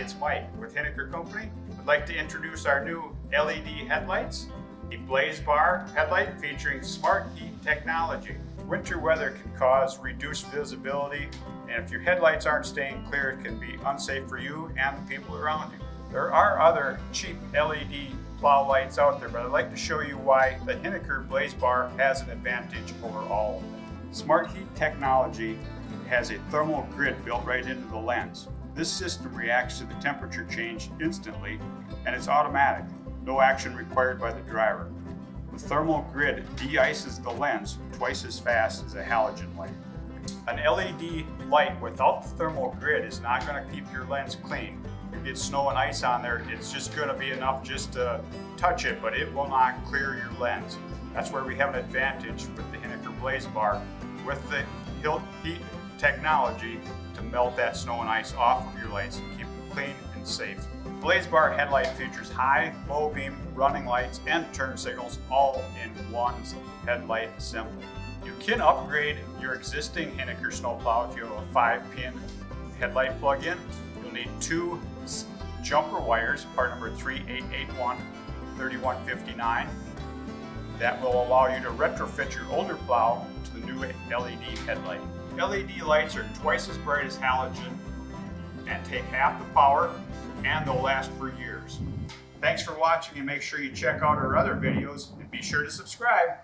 it's Mike with Hiniker Company. I'd like to introduce our new LED headlights, the Blaze Bar headlight featuring SmartHeat technology. Winter weather can cause reduced visibility, and if your headlights aren't staying clear, it can be unsafe for you and the people around you. There are other cheap LED plow lights out there, but I'd like to show you why the Hiniker Blaze Bar has an advantage over all of them. SmartHeat technology has a thermal grid built right into the lens. This system reacts to the temperature change instantly and it's automatic, no action required by the driver. The thermal grid de-ices the lens twice as fast as a halogen light. An LED light without the thermal grid is not going to keep your lens clean. You get snow and ice on there, it's just going to be enough just to touch it, but it will not clear your lens. That's where we have an advantage with the Hiniker Blaze Bar with the heat technology to melt that snow and ice off of your lights and keep them clean and safe. Blaze Bar headlight features high, low beam, running lights, and turn signals all in one headlight assembly. You can upgrade your existing Hiniker snowplow if you have a 5-pin headlight plug-in. You'll need two jumper wires, part number 3881 3159. That will allow you to retrofit your older plow the new LED headlight. LED lights are twice as bright as halogen and take half the power and they'll last for years. Thanks for watching and make sure you check out our other videos and be sure to subscribe.